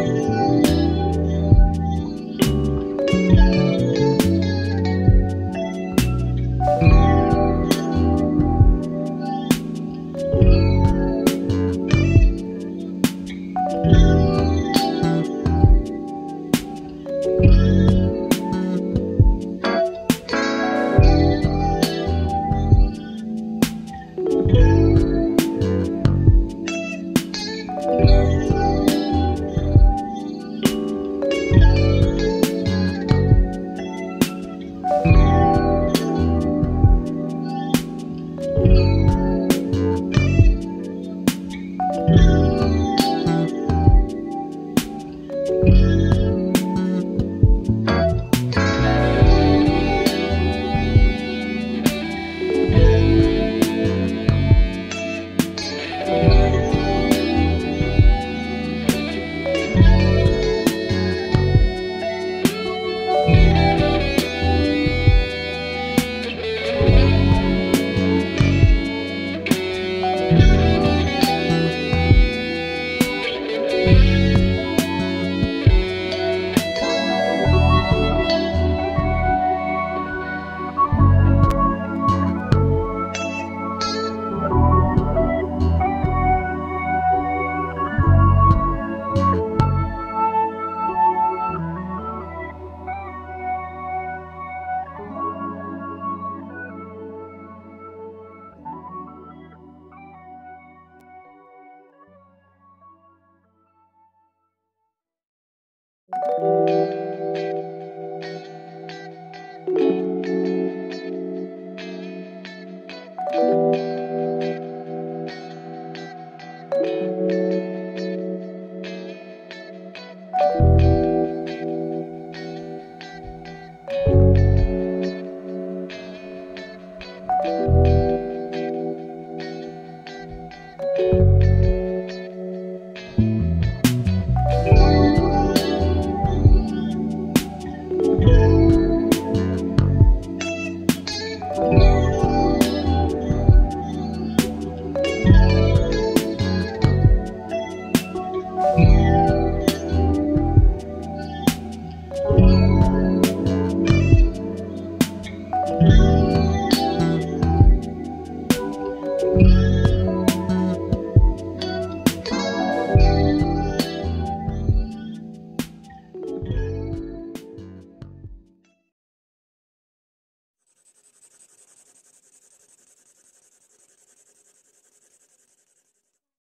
you Thank you.